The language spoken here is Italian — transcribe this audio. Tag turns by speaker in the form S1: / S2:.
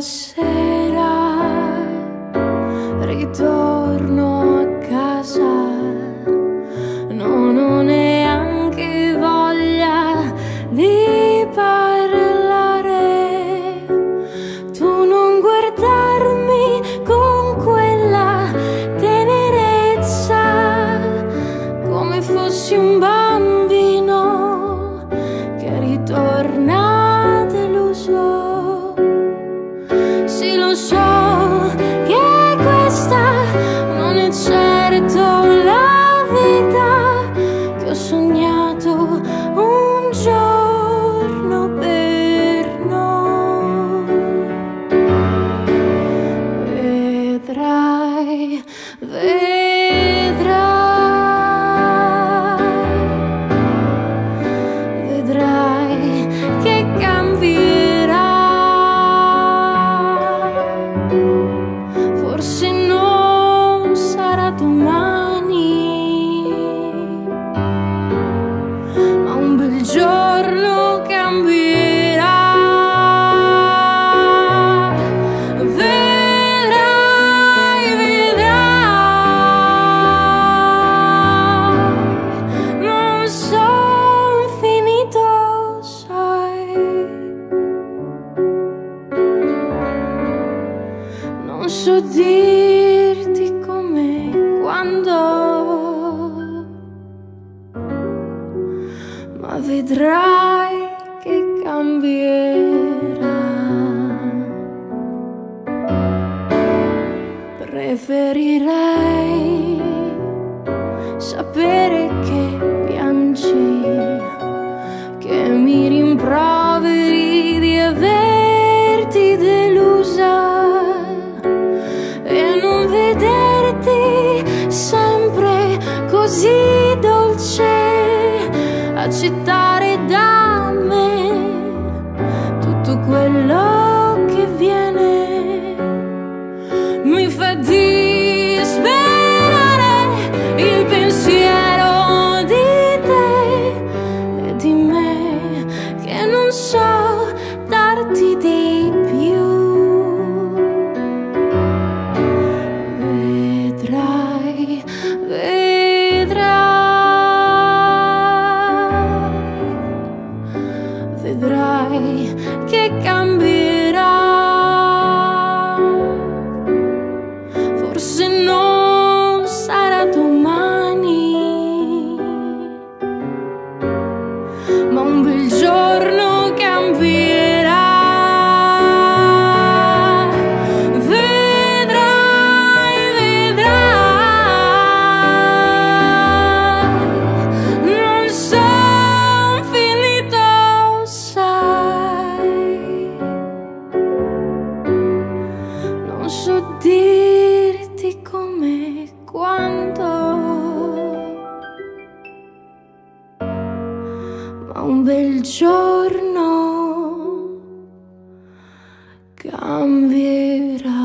S1: say so dirti come quando, ma vedrai che cambierà. Preferirei sapere che piangi. così dolce accettare da dirti come quando, ma un bel giorno cambierà.